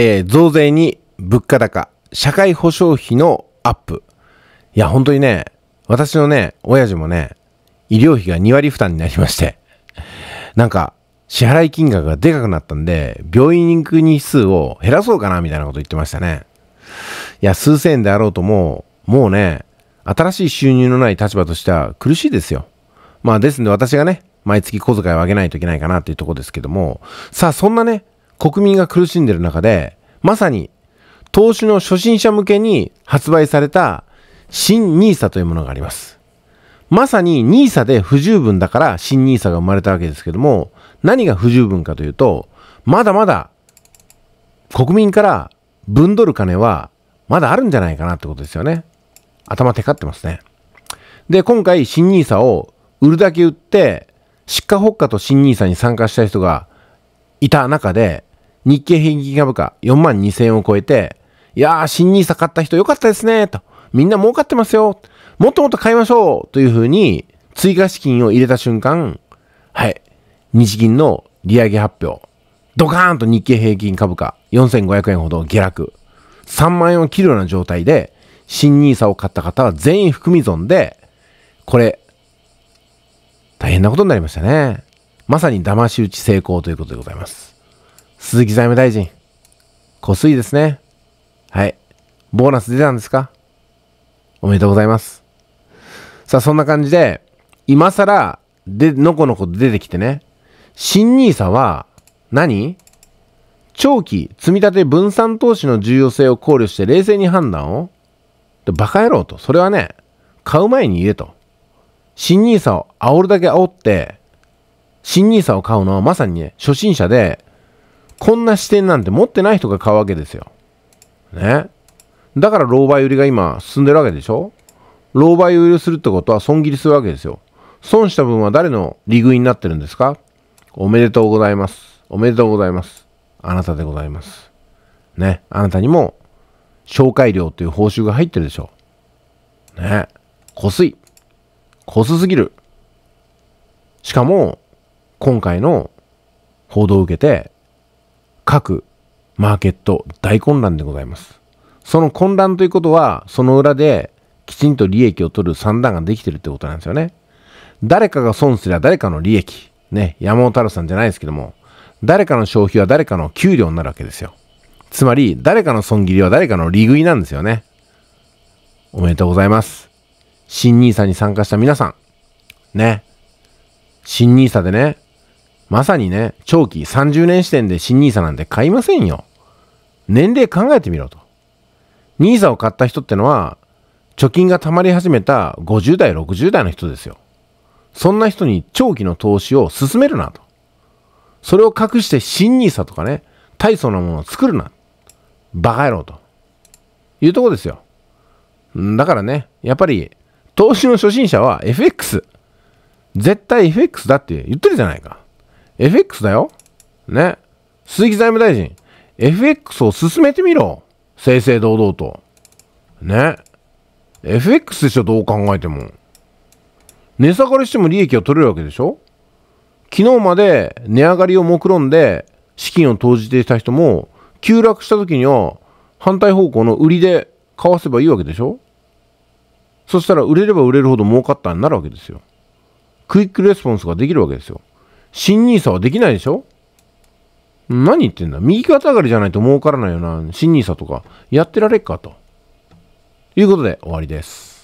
えー、増税に物価高、社会保障費のアップ。いや、本当にね、私のね、親父もね、医療費が2割負担になりまして、なんか、支払い金額がでかくなったんで、病院に行く日数を減らそうかな、みたいなこと言ってましたね。いや、数千円であろうとも、もうね、新しい収入のない立場としては苦しいですよ。まあ、ですんで私がね、毎月小遣いを上げないといけないかなっていうとこですけども、さあ、そんなね、国民が苦しんでる中で、まさに、投資の初心者向けに発売された新 NISA というものがあります。まさに NISA で不十分だから新 NISA が生まれたわけですけども、何が不十分かというと、まだまだ国民から分取る金はまだあるんじゃないかなってことですよね。頭テカってますね。で、今回新 NISA を売るだけ売って、シッカホッカと新 NISA に参加した人がいた中で、日経平均株価4万2000円を超えて、いやー、新 NISA 買った人よかったですね、と。みんな儲かってますよ。もっともっと買いましょうというふうに、追加資金を入れた瞬間、はい。日銀の利上げ発表。ドカーンと日経平均株価4500円ほど下落。3万円を切るような状態で、新 NISA を買った方は全員含み損で、これ、大変なことになりましたね。まさに騙し討ち成功ということでございます。鈴木財務大臣、濃すいですね。はい。ボーナス出たんですか？おめでとうございます。さあ、そんな感じで、今更、で、のこのこ出てきてね、新 NISA は何、長期積み立て分散投資の重要性を考慮して冷静に判断を？でバカ野郎と。それはね、買う前に言えと。新 NISA を煽るだけ煽って、新 NISA を買うのはまさにね、初心者で、こんな視点なんて持ってない人が買うわけですよ。ね。だから老媒売りが今進んでるわけでしょ老媒売りをするってことは損切りするわけですよ。損した分は誰の利食いになってるんですか？おめでとうございます。おめでとうございます。あなたでございます。ね。あなたにも紹介料という報酬が入ってるでしょう。ね。こすい。こすすぎる。しかも、今回の報道を受けて、各マーケット大混乱でございます。その混乱ということは、その裏できちんと利益を取る算段ができてるってことなんですよね。誰かが損すりゃ誰かの利益。ね、山本太郎さんじゃないですけども、誰かの消費は誰かの給料になるわけですよ。つまり、誰かの損切りは誰かの利食いなんですよね。おめでとうございます。新 nisa に参加した皆さん。ね。新 nisa でね、まさにね、長期30年視点で新 nisa なんて買いませんよ。年齢考えてみろと。nisa を買った人ってのは、貯金が溜まり始めた50代、60代の人ですよ。そんな人に長期の投資を進めるなと。それを隠して新 nisa とかね、大層なものを作るな。バカ野郎と。いうとこですよ。だからね、やっぱり、投資の初心者は FX。絶対 FX だって言ってるじゃないか。FX だよ。ね。鈴木財務大臣、FX を進めてみろ。正々堂々と。ね。FX でしょ、どう考えても。値下がりしても利益を取れるわけでしょ昨日まで値上がりを目論んで資金を投じていた人も急落した時には反対方向の売りで交わせばいいわけでしょそしたら売れれば売れるほど儲かったになるわけですよ。クイックレスポンスができるわけですよ。新 NISA はできないでしょ？何言ってんだ？右肩上がりじゃないと儲からないよな。新ニーサとかやってられっかと。いうことで終わりです。